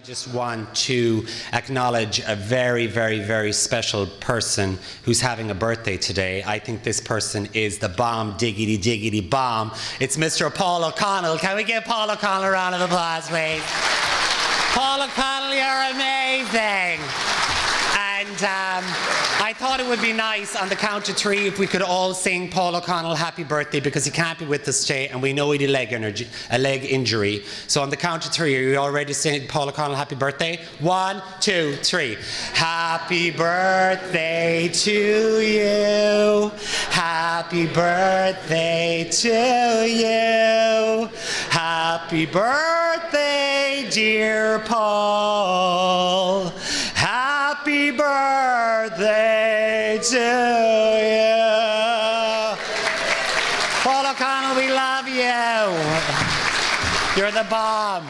I just want to acknowledge a very, very, very special person who's having a birthday today. I think this person is the bomb, diggity, diggity bomb. It's Mr. Paul O'Connell. Can we give Paul O'Connell a round of applause, please? Paul O'Connell, you're amazing. And um, I thought it would be nice on the count of three if we could all sing Paul O'Connell happy birthday because he can't be with us today and we know he had a leg, energy, a leg injury. So on the count of three, are you all ready to sing Paul O'Connell happy birthday? One, two, three. Happy birthday to you. Happy birthday to you. Happy birthday, dear Paul. Happy birthday to you. Paul O'Connell, we love you. You're the bomb.